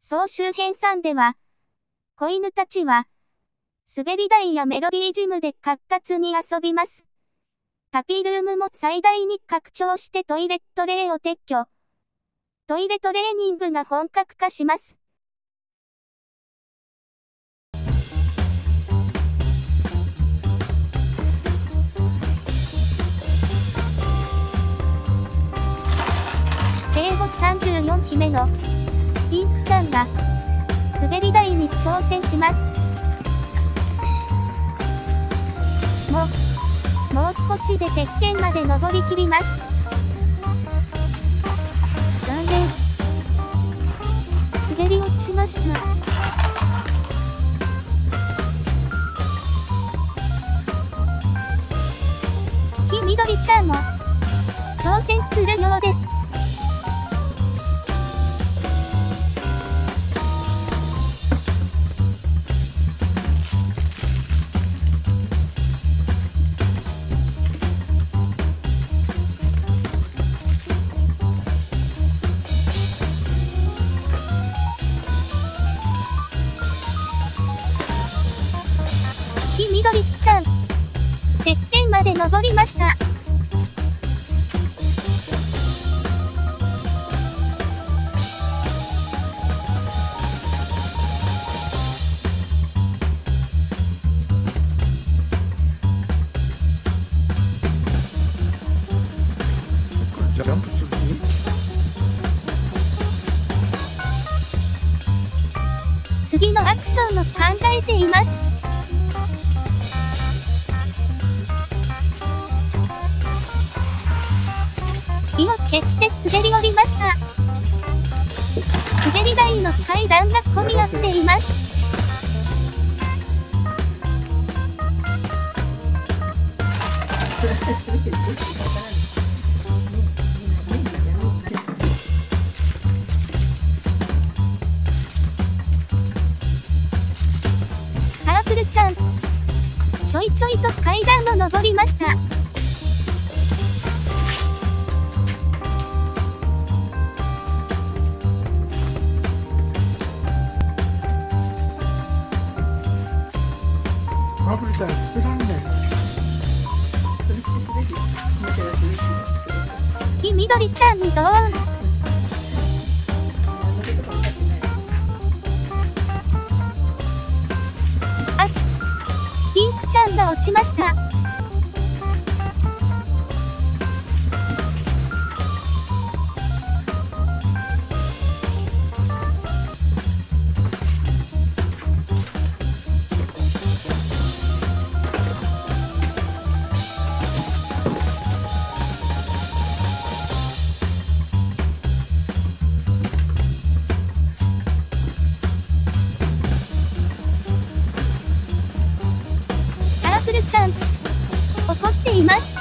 総集編3では、子犬たちは、滑り台やメロディージムで活発に遊びます。タピールームも最大に拡張してトイレットレーを撤去。トイレトレーニングが本格化します。生後34姫のが滑り台に挑戦します。もう、もう少しでてっぺんまで登りきります。残念。滑り落ちました。黄緑ちゃんも挑戦するようです。ました。意を決して滑り降りました。滑り台の階段が混み合っています。カラフルちゃん、ちょいちょいと階段を登りました。緑ちゃんにドーンあピンクちゃんが落ちました。います。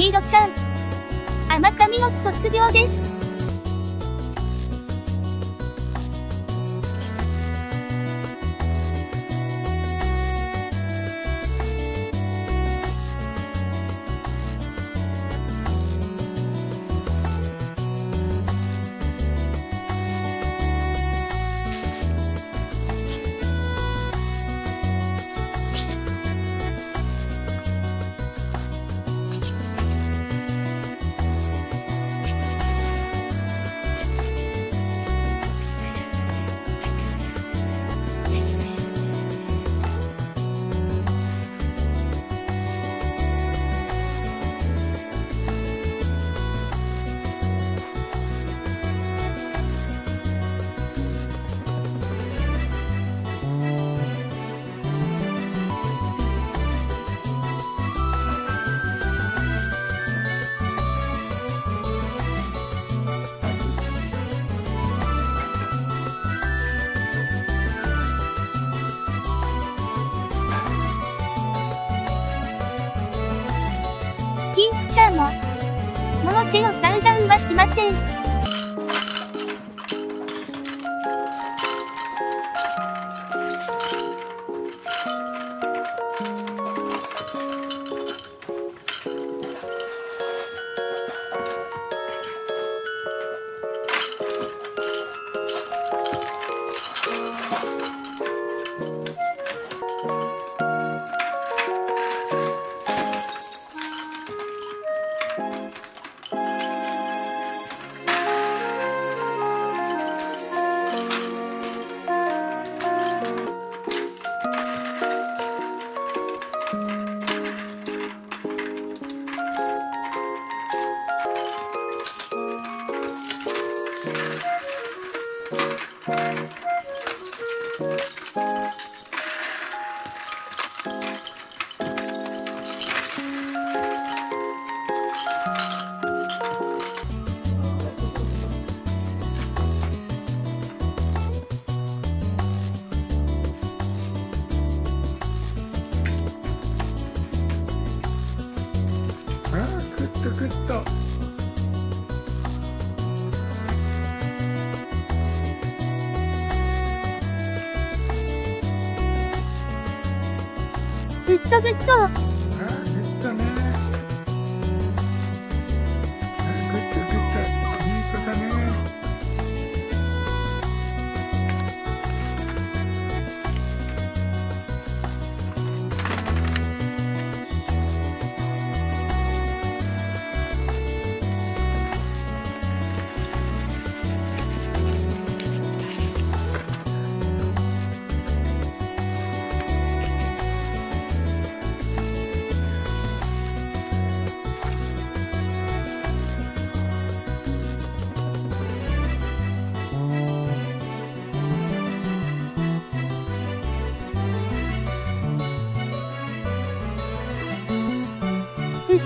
黄色ちゃん。甘神を卒業です。ちゃんも。もう手をダウダウはしません。グッドグッド。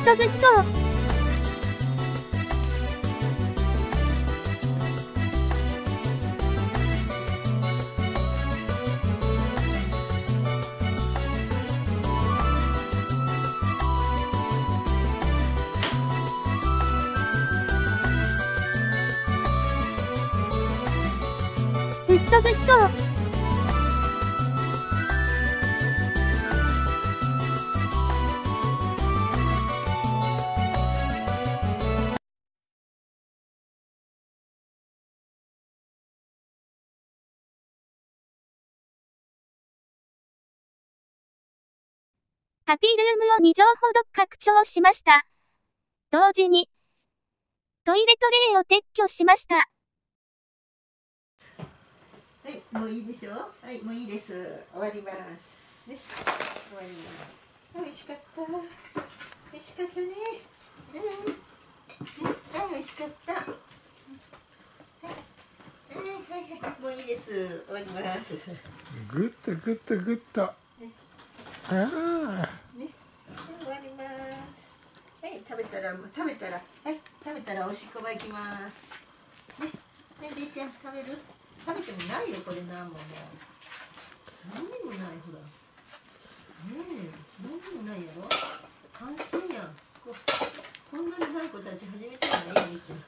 グッドグッハピールームを2畳ほど拡張しました。同時に、トイレトレイを撤去しました。はい、もういいでしょ？はい、もういいです。終わります。ね、終わります。あ美味しかった。美味しかったね。うん。ね、はい、美味しかった。はい、はい、はい、もういいです。終わります。グッとグッとグッとああね、終わります。はい、食べたら、食べたら、はい、食べたらおしっこば行きます。ね、ね、れいちゃん、食べる？食べてもないよ、これなん、もうね。何にもない、ほら。ねえ、何にもないやろ完成やん。ここんなにない子たち初めてだね、れいちゃん。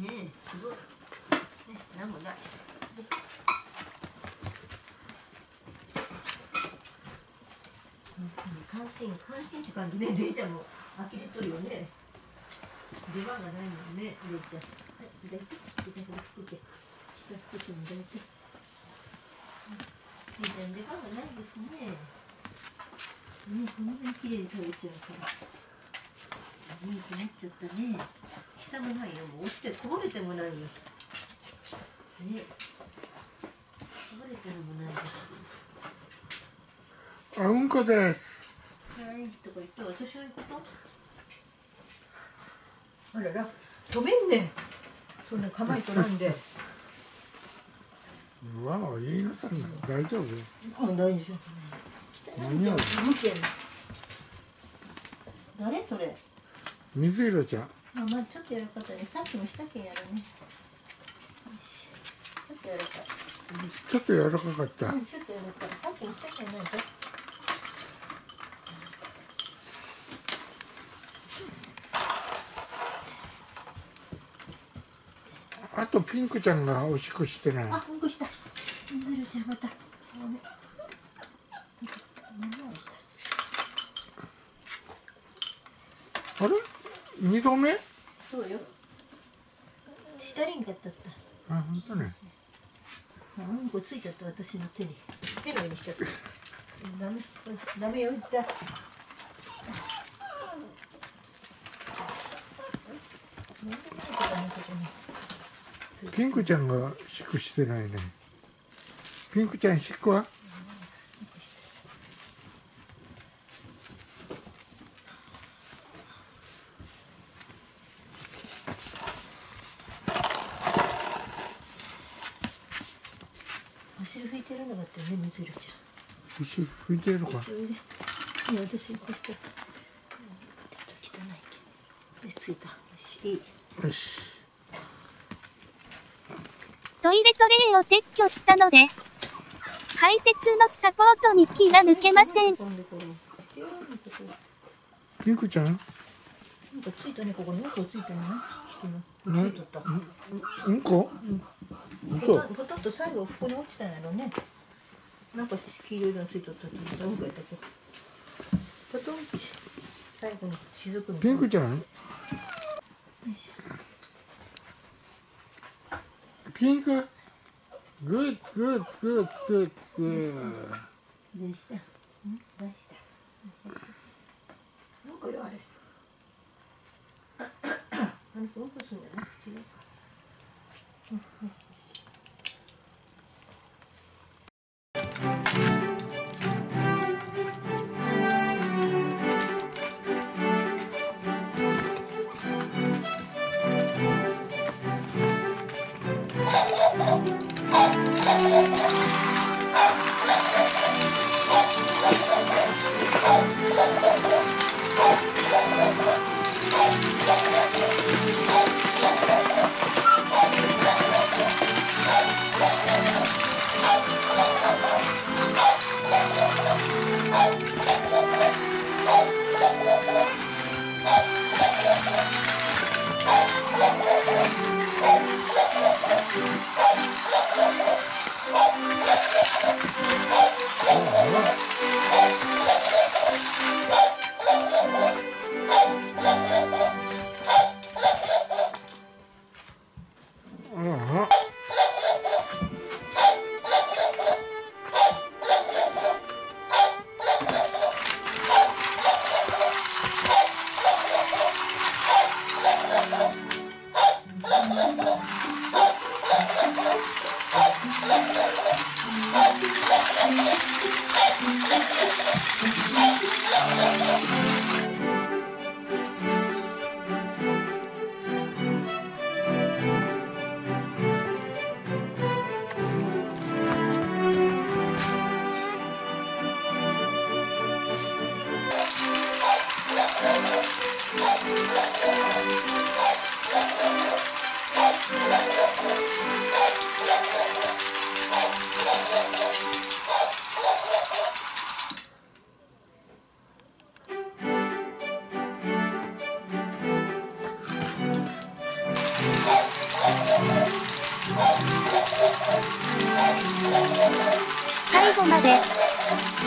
ねえ、すごい。ね、何もない。ね関心関心って感じね。レイちゃんも呆れとるよね。出番がないもんねレイちゃん。はい左手じゃあこれ服け。下服けも左手レイちゃん出番がないですね。ねこんなに綺麗に食べちゃうから。いいくなっちゃったね。下もないよ。もう落ちてこぼれてもないよ。ね。こぼれてもないです。あうんこです。はい、とか言って私は行くこと？あらら、止めんねそんな構えとらんで。うわあ言いなさいな大丈夫もう大丈夫間に合う見てん。誰それ？水色ちゃん。あ、まあちょっとやるかったねさっきもしたけんやるね。ちょっとやるか。ちょっと柔らかかった。うん、ちょっとやるか。らさっきもしたけんないかとピンクちゃんがおしっこしてない？あ、うんこした。ちゃんまた。あれ？二度目？そうよ。下にんかったった？あ本当ねあうんこついちゃった私の手に。手の上にしちゃった。ダメ、ダメよ言った。なんでないかなここにピンクちゃんがしっこしてないねピンクちゃんしっこは？お尻拭いてるのがあってね、みずるちゃん。一緒拭いてるかそれで、いや私こうした。汚いけ。で、ついた。よし、いい。よしトイレトレイを撤去したので、排泄のサポートに気が抜けません。飛んでこれしてよここピンクちゃん？なんかついたね、ここに。うんこついたね。人の。ついとった。うん？こ？嘘ほとんど最後ここに落ちたんやろね。なんか黄色いのついとったって言った。最後に雫みたいなピンクちゃん？ピンクグッグッグッグッグッどうした？んどうした？うんこよあれ。あれうん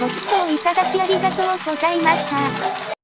ご視聴いただきありがとうございました。